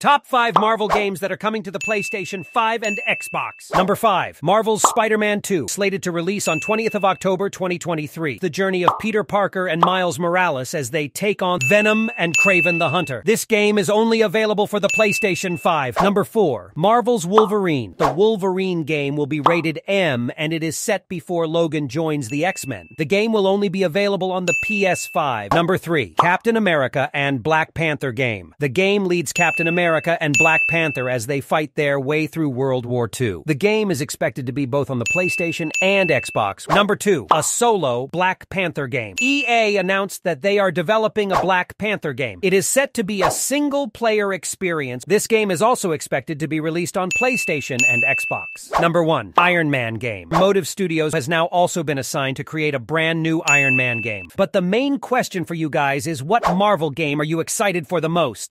Top 5 Marvel games that are coming to the PlayStation 5 and Xbox. Number 5. Marvel's Spider-Man 2, slated to release on 20th of October 2023. The journey of Peter Parker and Miles Morales as they take on Venom and Kraven the Hunter. This game is only available for the PlayStation 5. Number 4. Marvel's Wolverine. The Wolverine game will be rated M and it is set before Logan joins the X-Men. The game will only be available on the PS5. Number 3. Captain America and Black Panther game. The game leads Captain America America and Black Panther as they fight their way through World War II. The game is expected to be both on the PlayStation and Xbox. Number two, a solo Black Panther game. EA announced that they are developing a Black Panther game. It is set to be a single player experience. This game is also expected to be released on PlayStation and Xbox. Number one, Iron Man game. Motive Studios has now also been assigned to create a brand new Iron Man game. But the main question for you guys is what Marvel game are you excited for the most?